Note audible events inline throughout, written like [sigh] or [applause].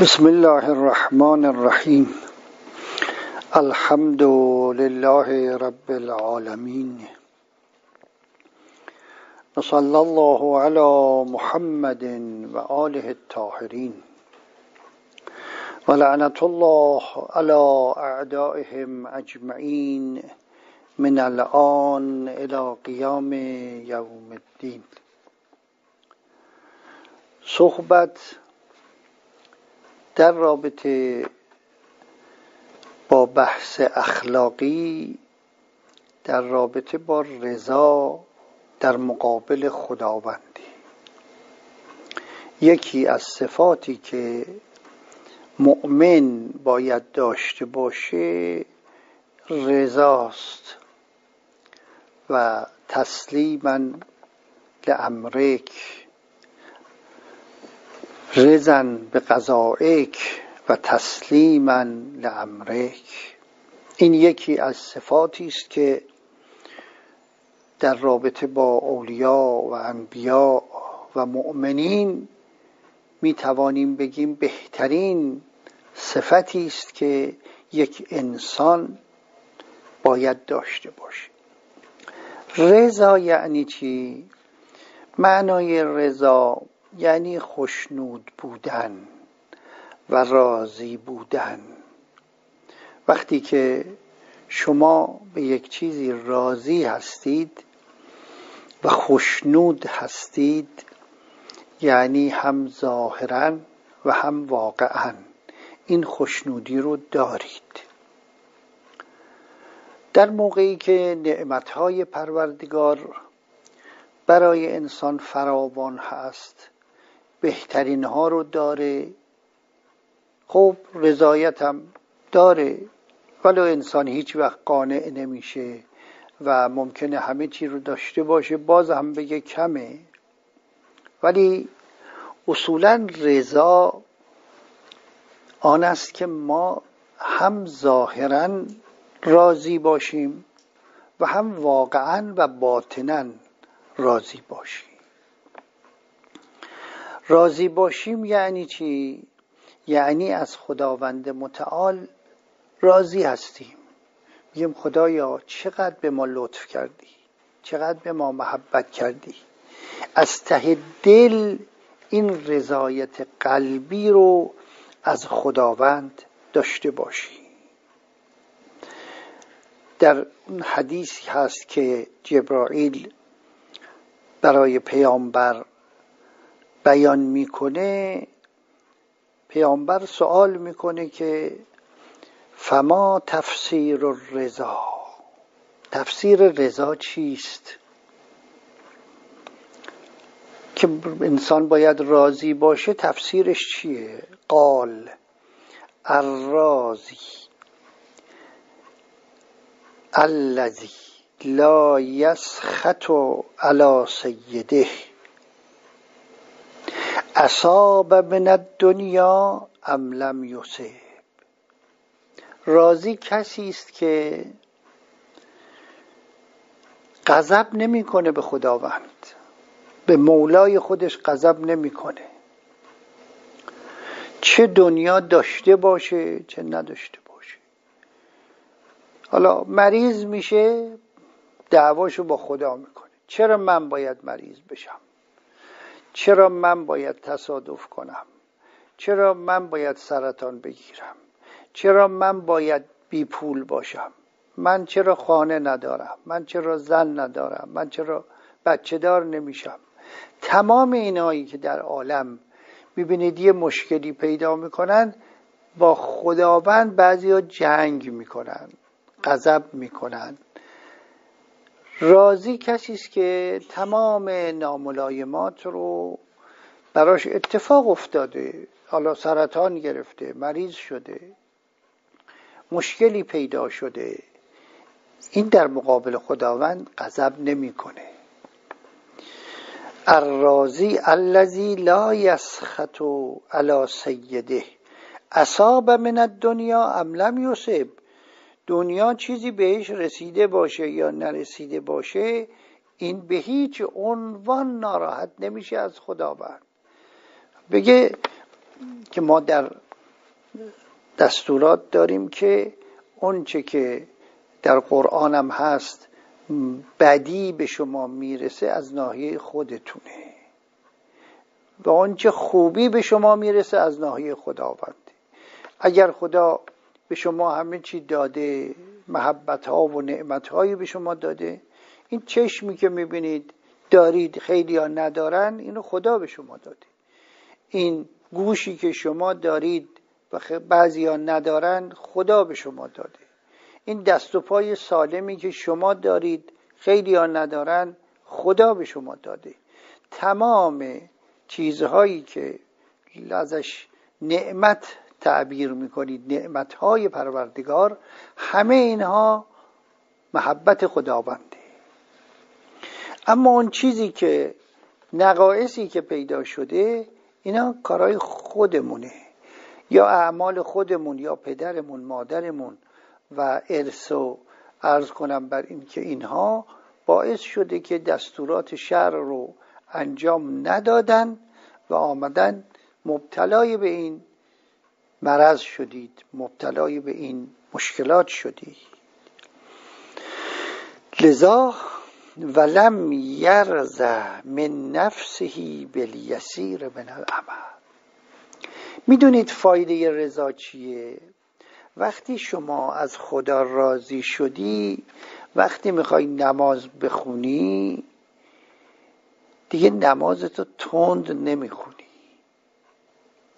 بسم الله الرحمن الرحیم الحمد لله رب العالمين وصلى الله على محمد وآله الطاهرين ولعنة الله على أعدائهم أجمعين من الآن إلى قيام يوم الدين صحبت در رابطه با بحث اخلاقی در رابطه با رضا در مقابل خداوندی. یکی از صفاتی که مؤمن باید داشته باشه رضاست و تسلیما لامرک رزن به قضائک و تسلیما لامرک. این یکی از صفاتی است که در رابطه با اولیا و انبیا و مؤمنین می توانیم بگیم بهترین صفتی است که یک انسان باید داشته باشه. رضا یعنی چی؟ معنای رضا یعنی خشنود بودن و راضی بودن. وقتی که شما به یک چیزی راضی هستید و خشنود هستید یعنی هم ظاهرا و هم واقعا این خشنودی رو دارید. در موقعی که نعمتهای پروردگار برای انسان فراوان هست بهترین ها رو داره. خب رضایت هم داره. ولو انسان هیچ وقت قانع نمیشه و ممکنه همه چی رو داشته باشه باز هم بگه کمه. ولی اصولا رضا آن است که ما هم ظاهرا راضی باشیم و هم واقعا و باطنا راضی باشیم. راضی باشیم یعنی چی؟ یعنی از خداوند متعال راضی هستیم. میگیم خدایا چقدر به ما لطف کردی؟ چقدر به ما محبت کردی؟ از ته دل این رضایت قلبی رو از خداوند داشته باشی. در اون حدیثی هست که جبرائیل برای پیامبر بیان می‌کنه پیامبر سوال می‌کنه که فما تفسیر رضا تفسیر رضا چیست؟ که انسان باید راضی باشه تفسیرش چیه؟ قال الرازی الذی لا یسخط علی سیده. اصاب من الدنیا ام لم یصب راضی کسی است که غضب نمی‌کنه به خداوند. به مولای خودش غضب نمی‌کنه. چه دنیا داشته باشه چه نداشته باشه. حالا مریض میشه دعواشو با خدا می‌کنه. چرا من باید مریض بشم؟ چرا من باید تصادف کنم؟ چرا من باید سرطان بگیرم؟ چرا من باید بی پول باشم؟ من چرا خانه ندارم؟ من چرا زن ندارم؟ من چرا بچه دار نمیشم؟ تمام اینایی که در عالم می‌بینید یه مشکلی پیدا می‌کنن با خداوند بعضی ها جنگ می‌کنن غضب می‌کنن. راضی کسی است که تمام ناملایمات رو براش اتفاق افتاده حالا سرطان گرفته مریض شده مشکلی پیدا شده. این در مقابل خداوند غضب نمی‌کنه. الرازی الذی لا یسخط علی سیده. اصاب من الدنیا ام لم یصب. دنیا چیزی بهش رسیده باشه یا نرسیده باشه این به هیچ عنوان ناراحت نمیشه از خداوند. بگه که ما در دستورات داریم که اونچه که در قرآن هم هست بدی به شما می‌رسه از ناحیه خودتونه. و آنچه خوبی به شما می‌رسه از ناحیه خداونده اگر خدا به شما همه چی داده محبت ها و نعمت هایی به شما داده. این چشمی که می‌بینید دارید خیلی ها ندارن اینو خدا به شما داده. این گوشی که شما دارید و بعضی ها ندارن خدا به شما داده. این دست و پای سالمی که شما دارید خیلی ها ندارن خدا به شما داده. تمام چیزهایی که ازش نعمت تعبیر می‌کنید نعمت های پروردگار همه اینها محبت خداونده. اما اون چیزی که نقایصی که پیدا شده اینا کارهای خودمونه. یا اعمال خودمون یا پدرمون مادرمون. و ارث و ارز کنم بر این که اینها باعث شده که دستورات شر رو انجام ندادن و آمدن مبتلای به این مرض شدید مبتلای به این مشکلات شدید. لذا ولم یرز من نفسه بالیسیر من العمل. می‌دونید فایده رضا چیه؟ وقتی شما از خدا راضی شدی وقتی می‌خوای نماز بخونی دیگه نمازتو تند نمی‌خونی.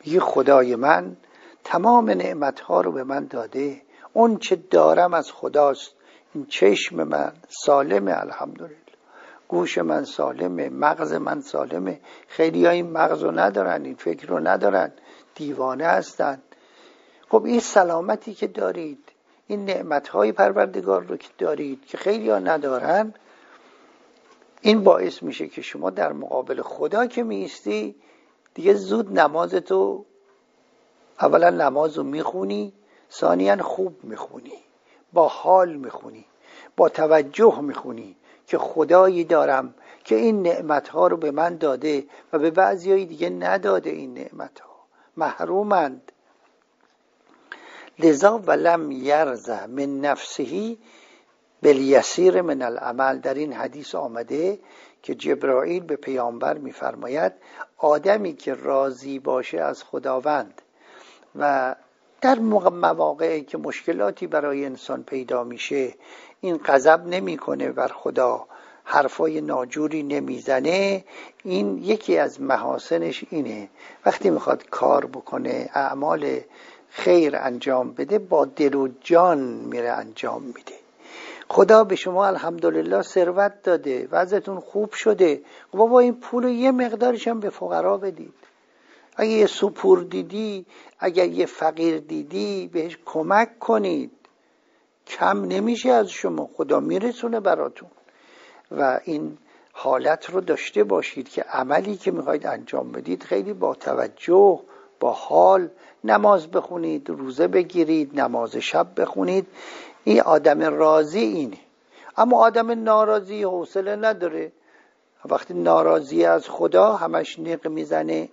میگه خدای من تمام نعمتها رو به من داده. اون چه دارم از خداست. این چشم من سالمه الحمدلله. گوش من سالمه مغز من سالمه. خیلی ها این مغز رو ندارن این فکر رو ندارن. دیوانه هستند خب این سلامتی که دارید این نعمتهای پروردگار رو که دارید که خیلی ها ندارن این باعث میشه که شما در مقابل خدا که میستی دیگه زود نمازتو اولا نماز رو می‌خونی ثانیا خوب می‌خونی با حال می‌خونی با توجه می‌خونی که خدایی دارم که این نعمتها رو به من داده و به بعضی دیگه نداده این نعمتها. محرومند. لذا ولم یرزه من نفسهی بالیسیر من العمل. در این حدیث آمده که جبرائیل به پیامبر میفرماید آدمی که راضی باشه از خداوند و در مواقعی که مشکلاتی برای انسان پیدا میشه این غضب نمی‌کنه بر خدا حرفای ناجوری نمی‌زنه. این یکی از محاسنش اینه. وقتی می‌خواد کار بکنه اعمال خیر انجام بده با دل و جان میره انجام میده. خدا به شما الحمدلله ثروت داده وضعتون خوب شده. بابا این پول یه مقدارش هم به فقرا بدید. اگه یه سپور دیدی اگر یه فقیر دیدی بهش کمک کنید. کم نمیشه از شما خدا میرسونه براتون. و این حالت رو داشته باشید که عملی که می‌خواید انجام بدید خیلی با توجه با حال نماز بخونید روزه بگیرید نماز شب بخونید. این آدم راضی اینه. اما آدم ناراضی حوصله نداره. وقتی ناراضی از خدا همش نق می‌زنه.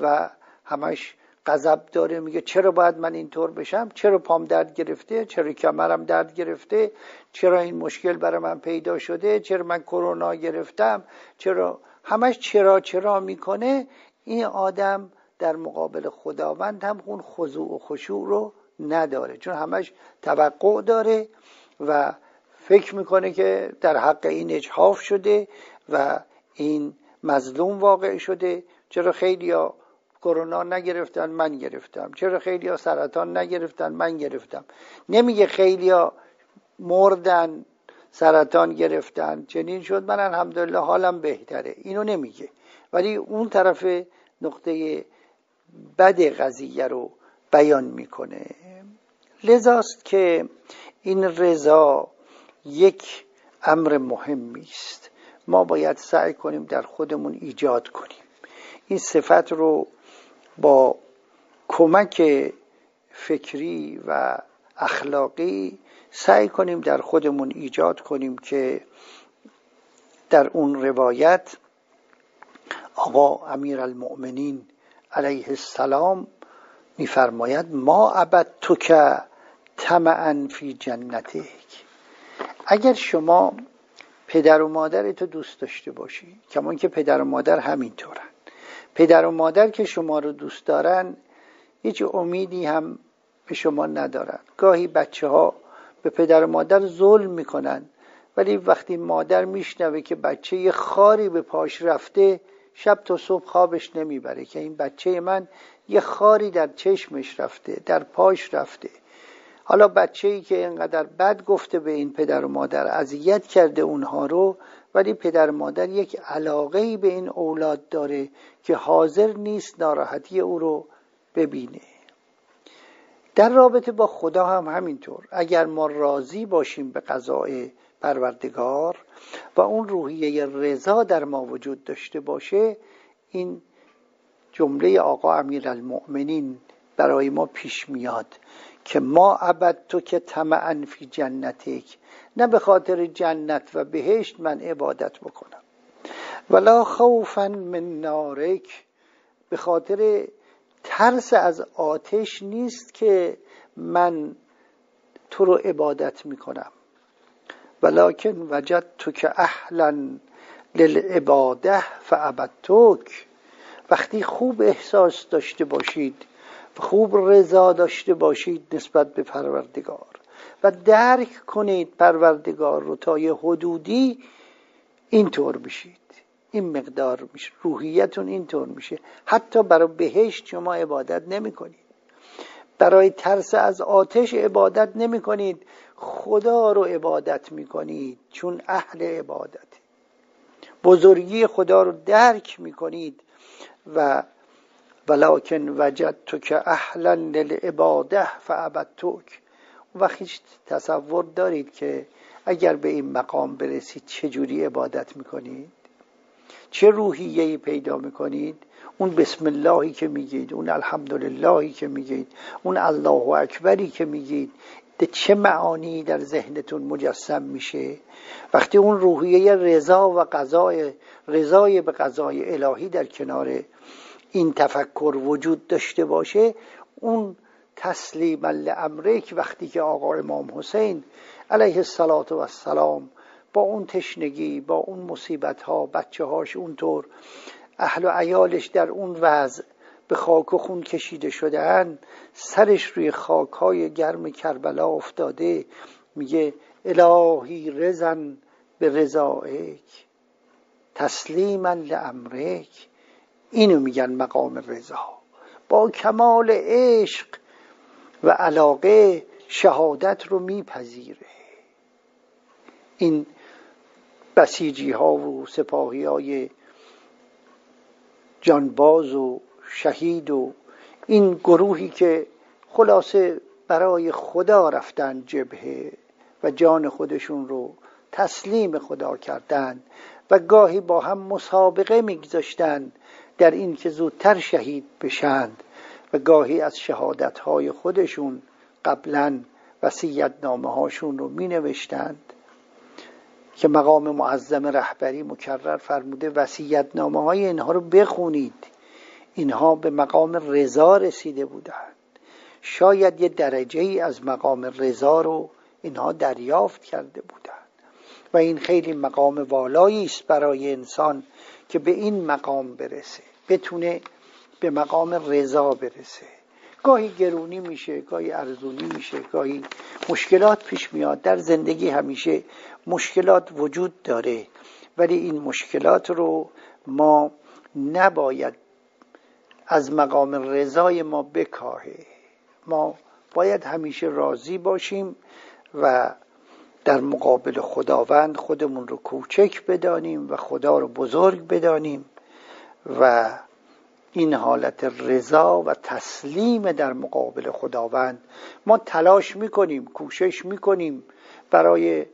و همش غضب داره میگه چرا باید من اینطور بشم؟ چرا پام درد گرفته؟ چرا کمرم درد گرفته؟ چرا این مشکل برای من پیدا شده؟ چرا من کرونا گرفتم؟ چرا همش چرا چرا می‌کنه؟ این آدم در مقابل خداوند هم اون خضوع و خشوع رو نداره چون همش توقع داره و فکر می‌کنه که در حق این اجحاف شده و این مظلوم واقع شده. چرا خیلی کرونا نگرفتن من گرفتم. چرا خیلی ها سرطان نگرفتن؟ من گرفتم. نمیگه خیلی ها مردن سرطان گرفتن. چنین شد. من الحمدلله حالم بهتره. اینو نمیگه. ولی اون طرف نقطه بد قضیه رو بیان می‌کنه. لذاست که این رضا یک امر مهمی است. ما باید سعی کنیم در خودمون ایجاد کنیم. این صفت رو با کمک فکری و اخلاقی سعی کنیم در خودمون ایجاد کنیم که در اون روایت آقا امیر المؤمنین علیه السلام میفرماید ما عبد تو که طمعا فی جنتک. اگر شما پدر و مادر تو دوست داشته باشی کمان که پدر و مادر همینطورن پدر و مادر که شما رو دوست دارن هیچ امیدی هم به شما ندارن. گاهی بچه ها به پدر و مادر ظلم می‌کنن ولی وقتی مادر میشنوه که بچه یه خاری به پاش رفته شب تا صبح خوابش نمی‌بره که این بچه من یه خاری در چشمش رفته در پاش رفته. حالا بچه ای که اینقدر بد گفته به این پدر و مادر اذیت کرده اونها رو ولی پدر مادر یک علاقه به این اولاد داره که حاضر نیست ناراحتی او رو ببینه. در رابطه با خدا هم همینطور. اگر ما راضی باشیم به قضای پروردگار و اون روحیه رضا در ما وجود داشته باشه این جمله آقا امیر المؤمنین برای ما پیش میاد. که ما عبد تو که طمعا فی جنتک نه به خاطر جنت و بهشت من عبادت بکنم. ولا خوفا من نارک. به خاطر ترس از آتش نیست که من تو رو عبادت می‌کنم. ولکن وجد تو که اهلا للعباده فعبدتوک وقتی خوب احساس داشته باشید خوب رضا داشته باشید نسبت به پروردگار. و درک کنید پروردگار رو تا یه حدودی اینطور بشید. این مقدار میشه. روحیتون اینطور میشه. حتی برای بهشت شما عبادت نمی کنید برای ترس از آتش عبادت نمی کنید خدا رو عبادت می کنید چون اهل عبادت. بزرگی خدا رو درک می کنید و ولکن وجد تو که اهلا للعباده فعبدتوک وقتی تصور دارید که اگر به این مقام برسید چجوری عبادت می‌کنید؟ چه روحیهی پیدا می‌کنید؟ اون بسم اللهی که میگید اون الحمدللهی که میگید اون الله اکبری که میگید چه معانی در ذهنتون مجسم میشه؟ وقتی اون روحیه رضا و قضای رضای به قضای الهی در کنار این تفکر وجود داشته باشه اون تسلیم لامرک وقتی که آقا امام حسین علیه السلام با اون تشنگی با اون مصیبت ها بچه هاش اونطور اهل و عیالش در اون وضع به خاک و خون کشیده شدن سرش روی خاک های گرم کربلا افتاده میگه الهی رزن به رضایک تسلیما لامرک. اینو میگن مقام رضا. با کمال عشق و علاقه شهادت رو میپذیره. این بسیجی ها و سپاهی های جانباز و شهید و این گروهی که خلاصه برای خدا رفتن جبهه و جان خودشون رو تسلیم خدا کردند و گاهی با هم مسابقه میگذاشتند در این که زودتر شهید بشند و گاهی از شهادت های خودشون قبلا وسیعت نامه هاشون رو می نوشتند که مقام معظم رهبری مکرر فرموده وسیعت نامه های اینها رو بخونید. اینها به مقام رضا رسیده بودند. شاید یه درجه ای از مقام رضا رو اینها دریافت کرده بودند. و این خیلی مقام والایی است برای انسان که به این مقام برسه. بتونه به مقام رضا برسه. گاهی گرونی میشه گاهی ارزونی میشه گاهی مشکلات پیش میاد. در زندگی همیشه مشکلات وجود داره. ولی این مشکلات رو ما نباید از مقام رضای ما بکاهه. ما باید همیشه راضی باشیم و در مقابل خداوند خودمون رو کوچک بدانیم و خدا رو بزرگ بدانیم. و این حالت رضا و تسلیم در مقابل خداوند ما تلاش می‌کنیم کوشش می‌کنیم برای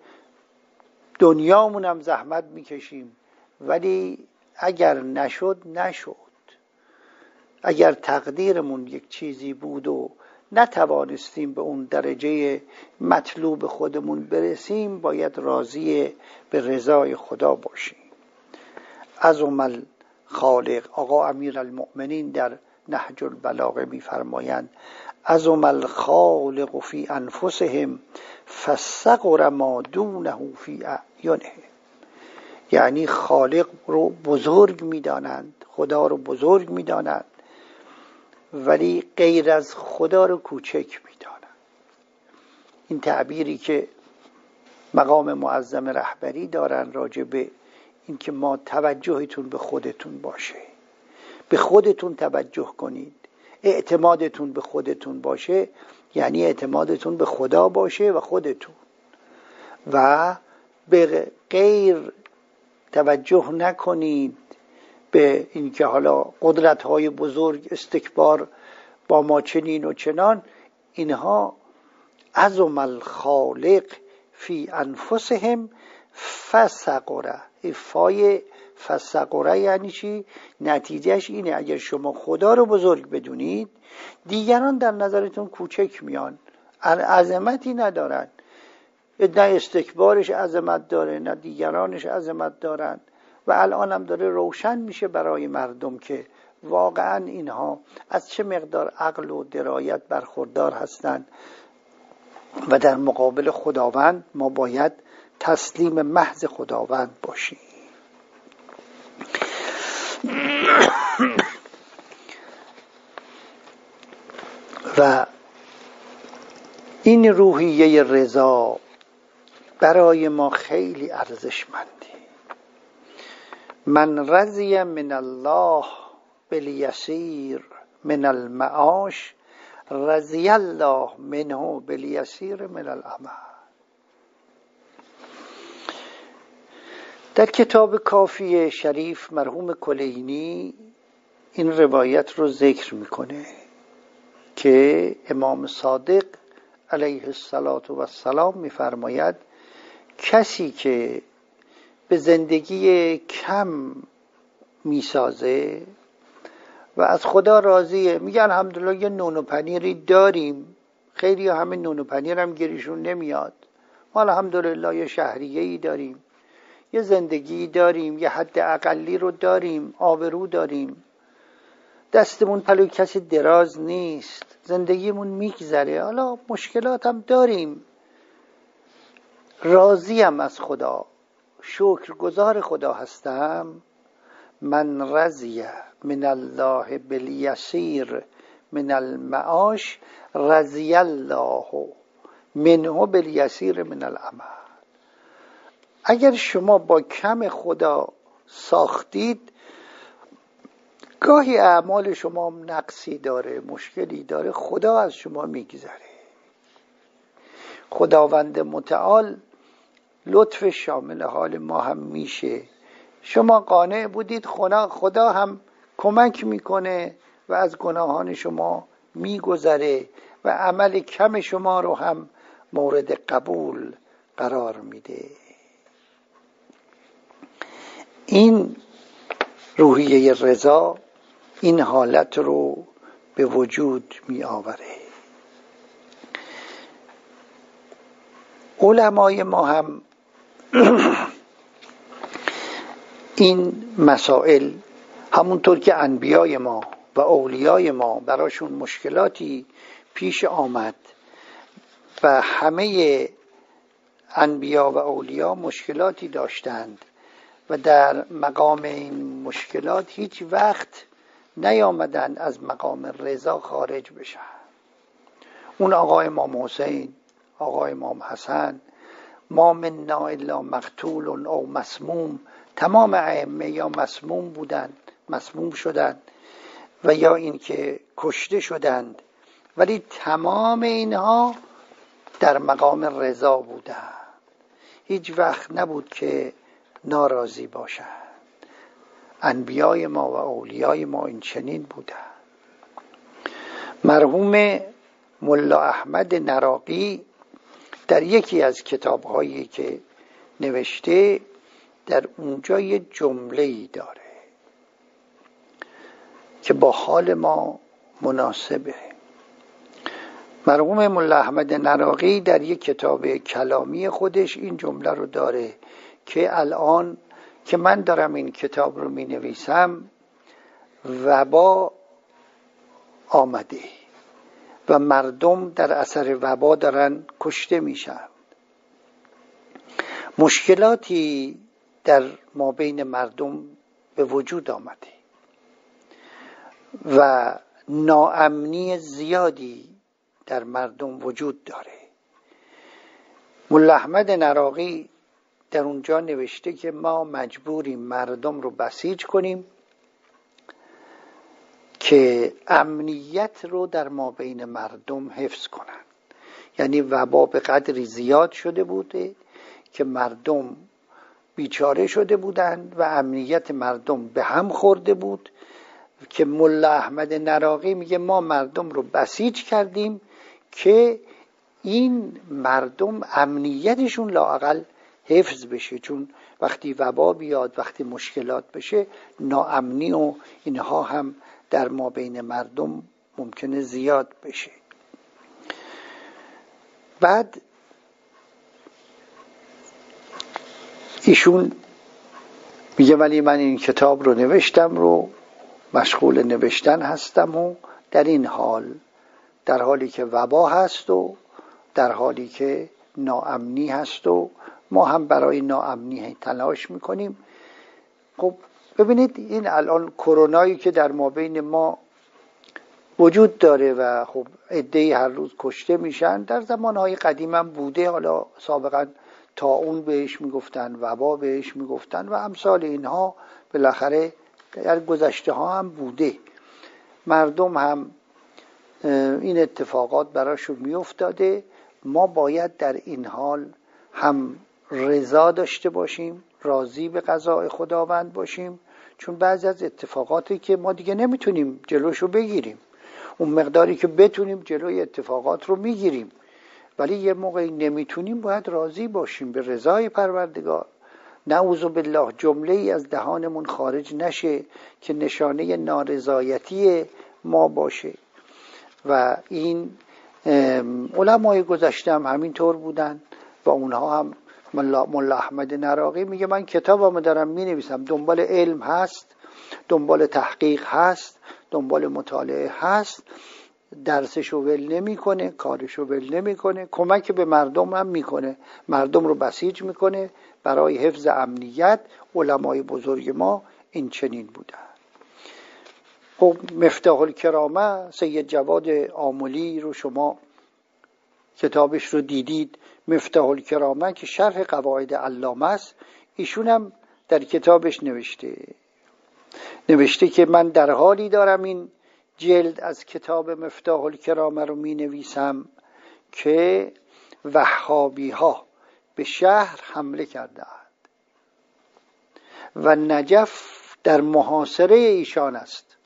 دنیامون هم زحمت می‌کشیم. ولی اگر نشد نشد. اگر تقدیرمون یک چیزی بود و نتوانستیم به اون درجه مطلوب خودمون برسیم باید راضی به رضای خدا باشیم. از خالق آقا امیر المؤمنین در نهج البلاغه میفرمایند ازم الخالق فی انفسهم فسقر ما دونه فی اعینهم یعنی خالق رو بزرگ می‌دانند خدا رو بزرگ می‌دانند ولی غیر از خدا رو کوچک می‌دانند. این تعبیری که مقام معظم رهبری دارن راجع به اینکه ما توجهتون به خودتون باشه. به خودتون توجه کنید. اعتمادتون به خودتون باشه یعنی اعتمادتون به خدا باشه و خودتون. و به غیر توجه نکنید به اینکه حالا قدرت های بزرگ استکبار با ما چنین و چنان اینها عظم الخالق فی انفسهم فسقره فای فسقره یعنی چی؟ نتیجهش اینه اگر شما خدا رو بزرگ بدونید دیگران در نظرتون کوچک میان عظمتی ندارن. نه استکبارش عظمت داره نه دیگرانش عظمت دارن. و الان هم داره روشن میشه برای مردم که واقعا اینها از چه مقدار عقل و درایت برخوردار هستند. و در مقابل خداوند ما باید تسلیم محض خداوند باشیم. [coughs] و این روحیه رضا برای ما خیلی ارزشمنده من رضی من الله بالیسیر من المعاش رضی الله منه بالیسیر من العمل در کتاب کافی شریف مرحوم کلینی این روایت رو ذکر می‌کنه که امام صادق علیه السلام میفرماید کسی که به زندگی کم می‌سازه و از خدا راضیه میگه الحمدلله یه نون و پنیری داریم خیلی همه نون و پنیر هم گریشون نمیاد. ما الحمدلله یه شهریه داریم. یه زندگی داریم یه حد اقلی رو داریم آبرو داریم. دستمون پلو کسی دراز نیست زندگیمون میگذره. حالا مشکلات هم داریم. راضیم از خدا. شکرگزار خدا هستم. من رضیه من الله بالیسیر من المعاش. رضی الله منه بالیسیر من العمل اگر شما با کم خدا ساختید گاهی اعمال شما نقصی داره مشکلی داره خدا از شما میگذره. خداوند متعال لطف شامل حال ما هم میشه. شما قانع بودید خدا هم کمک می‌کنه و از گناهان شما میگذره و عمل کم شما رو هم مورد قبول قرار میده. این روحیه رضا این حالت رو به وجود می آوره علمای ما هم [clears throat] این مسائل همونطور که انبیای ما و اولیای ما براشون مشکلاتی پیش آمد و همه انبیا و اولیا مشکلاتی داشتند. و در مقام این مشکلات هیچ وقت نیامدن از مقام رضا خارج بشن. اون آقای امام حسین آقای امام حسن ما منا الا مقتول او مسموم. تمام ائمه یا مسموم بودند مسموم شدند و یا اینکه کشته شدند. ولی تمام اینها در مقام رضا بودند. هیچ وقت نبود که ناراضی باشند. انبیای ما و اولیای ما این چنین بودند. مرحوم ملا احمد نراقی در یکی از کتابهایی که نوشته در اونجا یه جمله ای داره که با حال ما مناسبه. مرحوم ملا احمد نراقی در یک کتاب کلامی خودش این جمله رو داره که الان که من دارم این کتاب رو می نویسم و با آمده و مردم در اثر وبا دارن کشته میشن. مشکلاتی در ما بین مردم به وجود آمده و ناامنی زیادی در مردم وجود داره. ملا احمد نراقی در اونجا نوشته که ما مجبوریم مردم رو بسیج کنیم که امنیت رو در ما بین مردم حفظ کنند یعنی وبا به قدری زیاد شده بوده که مردم بیچاره شده بودند و امنیت مردم به هم خورده بود که ملا احمد نراقی میگه ما مردم رو بسیج کردیم که این مردم امنیتشون لاقل حفظ بشه. چون وقتی وبا بیاد وقتی مشکلات بشه ناامنی و اینها هم در ما بین مردم ممکنه زیاد بشه. بعد ایشون میگه ولی من این کتاب رو نوشتم رو مشغول نوشتن هستم و در این حال در حالی که وبا هست و در حالی که ناامنی هست و ما هم برای ناامنی تلاش می‌کنیم. خب ببینید این الان کرونایی که در ما بین ما وجود داره و خب عدهای هر روز کشته میشن در زمانهای قدیم هم بوده. حالا سابقا تا اون بهش می‌گفتن وبا بهش می‌گفتن و امثال اینها بالاخره در گذشته ها هم بوده. مردم هم این اتفاقات براشون میافتاده. ما باید در این حال هم رضا داشته باشیم راضی به قضاء خداوند باشیم چون بعضی از اتفاقاتی که ما دیگه نمی‌تونیم جلوشو بگیریم. اون مقداری که بتونیم جلوی اتفاقات رو می‌گیریم. ولی یه موقعی نمی‌تونیم باید راضی باشیم به رضای پروردگار. نعوذ بالله جمله ای از دهانمون خارج نشه که نشانه نارضایتی ما باشه. و این علمای گذشته هم همینطور بودن و اونها هم ملا احمد نراقی میگه من کتابمو دارم می نویسم دنبال علم هست دنبال تحقیق هست دنبال مطالعه هست. درسشو ول نمی‌کنه کارشو ول نمی‌کنه کمک به مردم هم می‌کنه. مردم رو بسیج می‌کنه. برای حفظ امنیت علمای بزرگ ما این چنین بودن. خب مفتاح الکرامه سید جواد آمولی رو شما کتابش رو دیدید. مفتاح الکرامه که شرح قواعد علامه است ایشون هم در کتابش نوشته. نوشته که من در حالی دارم این جلد از کتاب مفتاح الکرامه رو می نویسم که وحابی ها به شهر حمله کردند و نجف در محاصره ایشان است.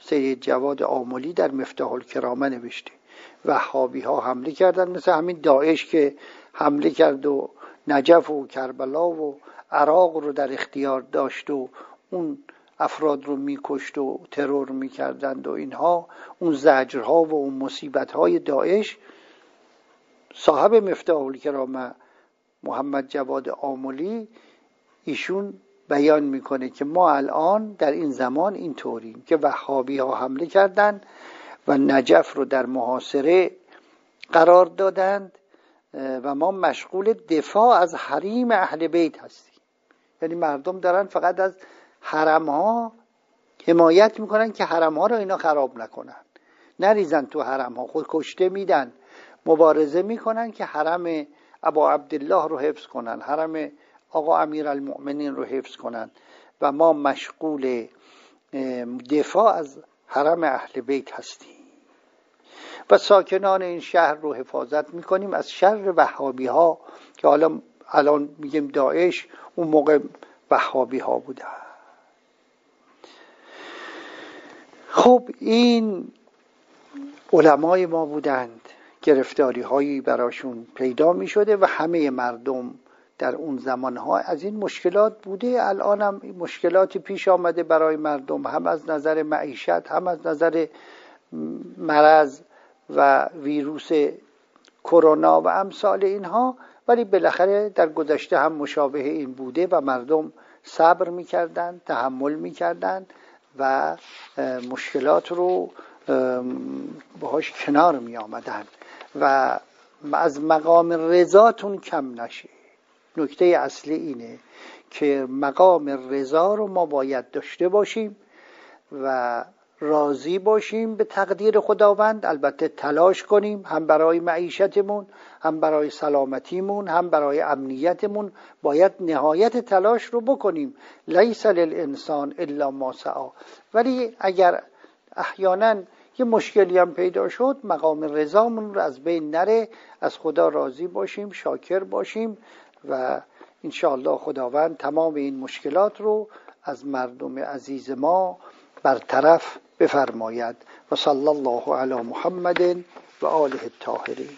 سید جواد آمولی در مفتاح الکرامه نوشته. وحابی ها حمله کردن مثل همین داعش که حمله کرد و نجف و کربلا و عراق رو در اختیار داشت و اون افراد رو میکشت و ترور می‌کردند و اینها اون زجرها و اون مصیبت داعش. صاحب مفتاح الکرامه محمد جواد آمولی ایشون بیان می‌کنه که ما الان در این زمان اینطوریم که وحابی ها حمله کردند و نجف رو در محاصره قرار دادند و ما مشغول دفاع از حریم اهل بیت هستیم. یعنی مردم دارن فقط از حرم ها حمایت می‌کنن که حرم ها رو اینا خراب نکنن. نریزن تو حرم ها خود کشته میدن. مبارزه می‌کنن که حرم ابا عبدالله رو حفظ کنن حرم آقا امیر المؤمنین رو حفظ کنن. و ما مشغول دفاع از حرم اهل بیت هستیم. و ساکنان این شهر رو حفاظت می‌کنیم از شر وحابی ها که حالا الان میگیم داعش اون موقع وحابی ها بودن خب این علمای ما بودند گرفتاری هایی براشون پیدا می شده و همه مردم در اون زمان ها از این مشکلات بوده. الان هم مشکلاتی پیش آمده برای مردم. هم از نظر معیشت هم از نظر مرض و ویروس کرونا و امثال اینها. ولی بالاخره در گذشته هم مشابه این بوده و مردم صبر می‌کردند تحمل می‌کردند و مشکلات رو باهاش کنار می آمدن و از مقام رضاتون کم نشه. نکته اصلی اینه که مقام رضا رو ما باید داشته باشیم و راضی باشیم به تقدیر خداوند. البته تلاش کنیم هم برای معیشتمون هم برای سلامتیمون هم برای امنیتمون. باید نهایت تلاش رو بکنیم. لیس للانسان الا ما سعا ولی اگر احیانا یه مشکلی هم پیدا شد مقام رضامون رو از بین نره از خدا راضی باشیم شاکر باشیم و انشاءالله خداوند تمام این مشکلات رو از مردم عزیز ما برطرف بفرماید. و صلی الله علی محمد و آله الطاهرین.